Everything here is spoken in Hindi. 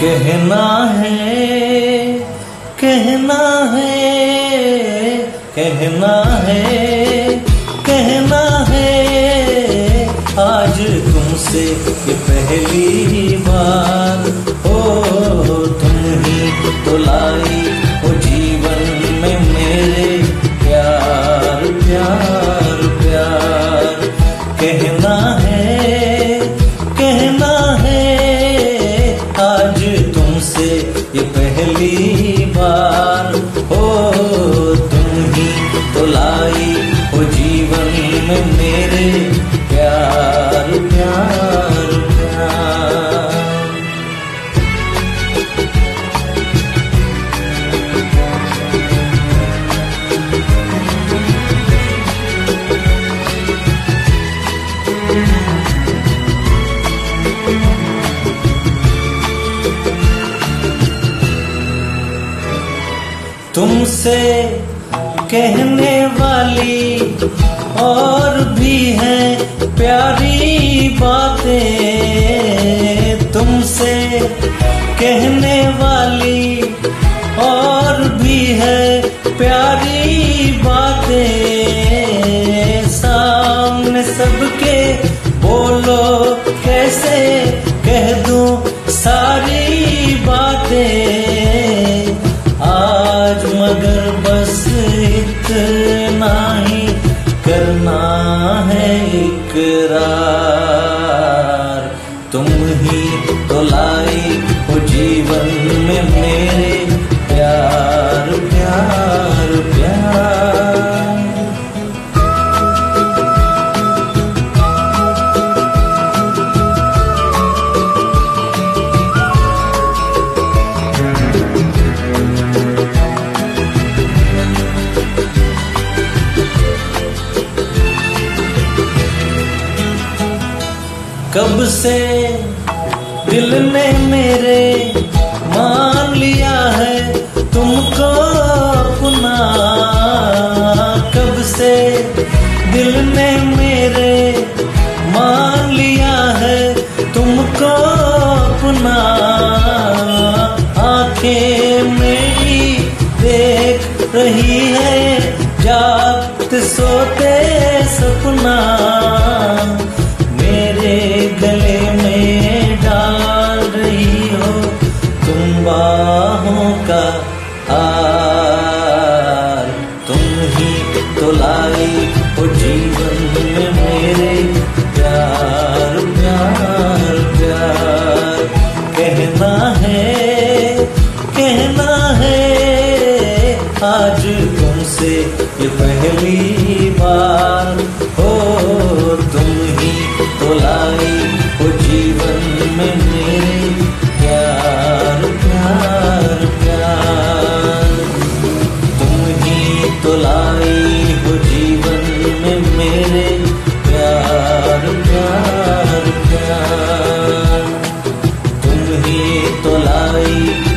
कहना है कहना है कहना है कहना है, आज तुमसे ये पहली बार हो तुम ही तो लाई हो जीवन में मेरे प्यार प्यार प्यार। कहना ये पहली बार हो तुम ही तो लाई हो जीवन में मेरे प्यार प्यार प्यार। तुमसे कहने वाली और भी है प्यारी बातें। तुमसे कहने वाली इतना ही करना है इकरार। तुम ही तो लाई हो जीवन में मेरे कब से दिल ने मेरे मान लिया है तुमको अपना? कब से दिल ने मेरे मान लिया है तुमको अपना? आँखें मेरी देख रही है जागत सोते सपना। तो लाई जीवन में मेरे प्यार प्यार प्यार। कहना है कहना है, आज तुमसे ये पहली बार मेरे प्यार प्यार प्यार। तुम ही तो लाई